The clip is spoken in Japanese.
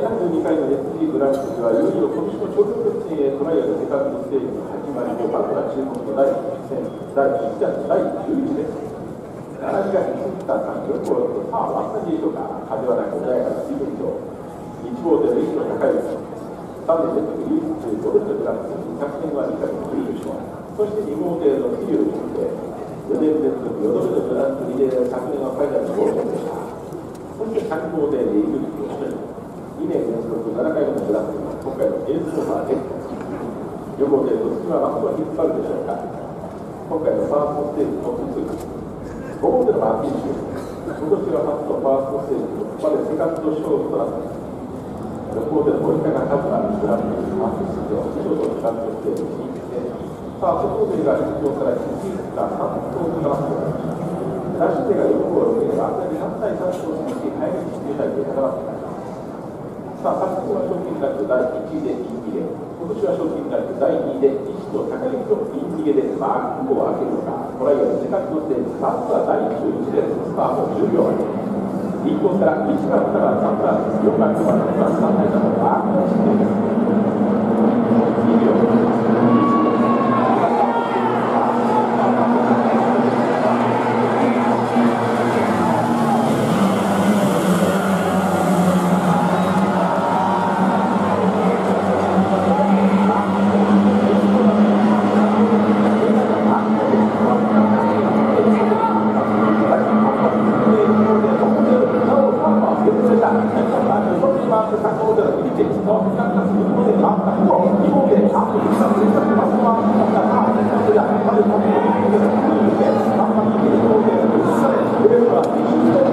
32回の FG グランプリはいよいよ今年の頂上決戦へトライアルセカンドステージの始まりでまずは注目の第1戦第1弾第11です7時間に過ぎた環境をとさあワンタジでしょうか風はなく穏やかな水分上1号での位置の高いです3年連続唯一中5度のグランプリ昨年は2回の優勝そして2号艇の桐生にて4年連続4度目のグランプリで昨年はファイナルの5でした。そして3号艇でイグリット2年連続7回目のグランプリ今回のエースオファーで4号艇と次はマスを引っ張るでしょうか。今回のファーストステージトップ2 5号艇のマーティンシュ今年は初のファーストステージ突破でセカンド勝負となっています。6号艇の森高和馬グランプリファースト出場見事セカンドステージ進出でさあ、5号艇が出場から1位が3頭となっておりますラッシュ手が4号6で安全に3対3と少し早めに出たいという方がさあ、昨年は賞金額第1位で銀逃げ、今年は賞金額第2位で西と高木と銀逃げでマークを開けるのか、トライアルセカンドステージ、まずは第11列、スタート10秒前。インコから1番から3番、4番、5番、6番、3番のバックをしています。2秒。が、大きく近づ